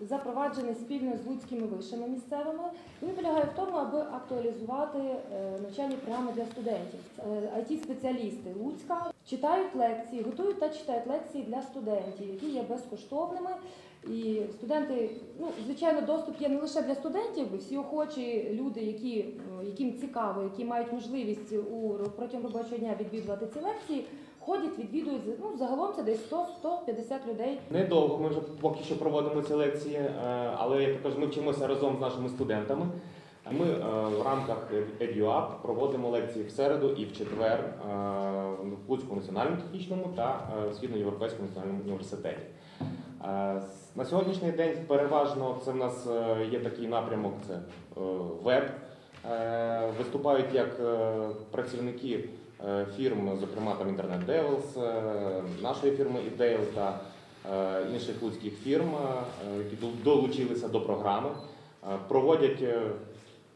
запроваджений спільно з луцькими вишами місцевими. Він полягає в тому, аби актуалізувати е, навчальні програми для студентів. it спеціалісти Луцька читають лекції, готують та читають лекції для студентів, які є безкоштовними. І студенти, ну звичайно, доступ є не лише для студентів, всі охочі люди, які, е, яким цікаво, які мають можливість у протягом робочого дня відвідувати ці лекції, ходять, відвідують. Ну загалом це десь 100-150 людей. Недовго ми вже поки що проводимо ці лекції, е, але як кажу, ми вчимося разом з нашими студентами. Ми е, в рамках EduUp проводимо лекції в середу і в четвер в Луцькому національному технічному та в Східноєвропейському національному університеті. Е, На сьогоднішній день переважно це в нас е, є такий напрямок, це е, веб. Виступають як працівники фірм, зокрема там Internet Devils, нашої фірми Ідейл та інших луцьких фірм, які долучилися до програми, проводять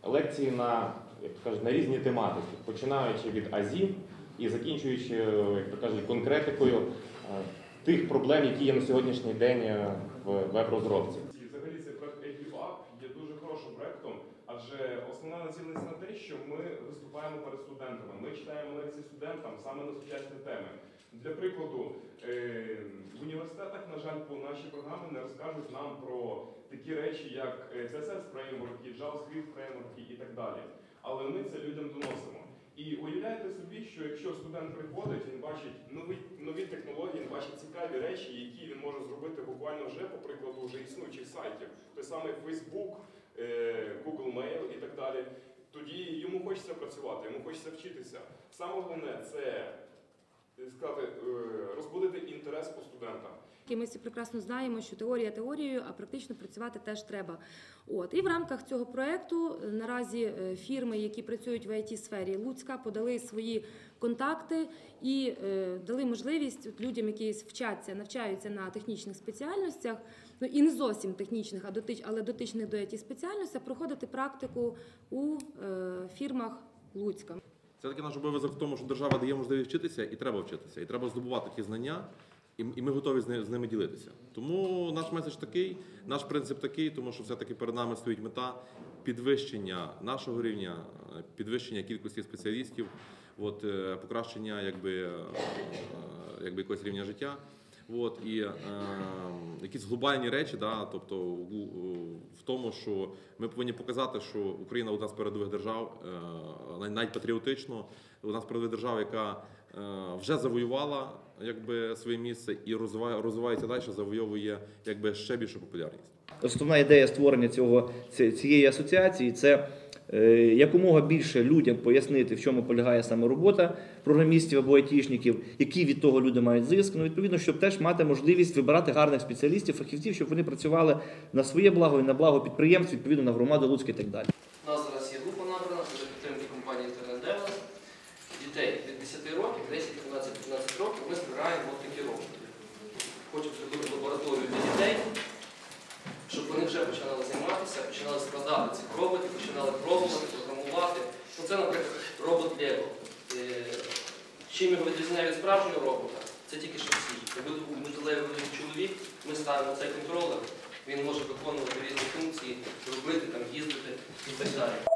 лекції на, як кажуть, на різні тематики, починаючи від АЗІ і закінчуючи, як то кажуть, конкретикою тих проблем, які є на сьогоднішній день е, в веб-розробці. Взагалі цей проект EduUp є дуже хорошим проектом, адже основна націленість на те, що ми виступаємо перед студентами. Ми читаємо лекції студентам саме на сучасні теми. Для прикладу, е, в університетах, на жаль, по нашій програмі не розкажуть нам про такі речі, як CSS фреймворки, JavaScript фреймворки і так далі. Але ми це людям доносимо. І уявляйте собі, що якщо студент приходить, він бачить нові, нові технології, бачить цікаві речі, які він може зробити буквально вже по прикладу вже існуючих сайтів, той самий Facebook, е, Google Mail і так далі. Тоді йому хочеться працювати, йому хочеться вчитися. Саме головне це е, сказати, е, розбудити інтерес у студента. І ми всі прекрасно знаємо, що теорія теорією, а практично працювати теж треба. От і в рамках цього проекту е, наразі е, фірми, які працюють в it сфері Луцька, подали свої контакти і е, дали можливість людям, які вчаться, навчаються на технічних спеціальностях, ну і не зовсім технічних, а дотич, але дотичних до it спеціальностях, проходити практику у е, фірмах Луцька. Це таки наш обов'язок в тому, що держава дає можливість вчитися, і треба вчитися, і треба здобувати ті знання, і, ми готові з, ни- з ними ділитися. Тому наш меседж такий, наш принцип такий, тому що все-таки перед нами стоїть мета підвищення нашого рівня, е, підвищення кількості спеціалістів, от, е, покращення якби, е, якби якогось рівня життя. От, і е, якісь глобальні речі, да, тобто в тому, що ми повинні показати, що Україна одна з передових держав, е, навіть патріотично, одна з передових держав, яка е, вже завоювала якби, своє місце і розвиває, розвивається далі, завойовує якби, ще більшу популярність. Основна ідея створення цього, цієї асоціації це е, якомога більше людям пояснити, в чому полягає саме робота програмістів або айтішників, які від того люди мають зиск. Ну, відповідно, щоб теж мати можливість вибирати гарних спеціалістів, фахівців, щоб вони працювали на своє благо і на благо підприємств, відповідно на громаду Луцька і так далі. У нас зараз є група набрана за підтримки компанії Devils. Дітей від 10 років, 10, 12, 15 років ми збираємо такі роботи. Хочемо зробити лабораторію для дітей, щоб вони вже починали займатися, починали складати цих роботів, починали пробувати, програмувати. Ну, це, наприклад, робот Lego. Е, Чим його відрізняє від справжнього робота? Це тільки шасі. Якби металевий чоловік, ми ставимо цей контролер, він може виконувати різні функції, робити, там, їздити і так далі.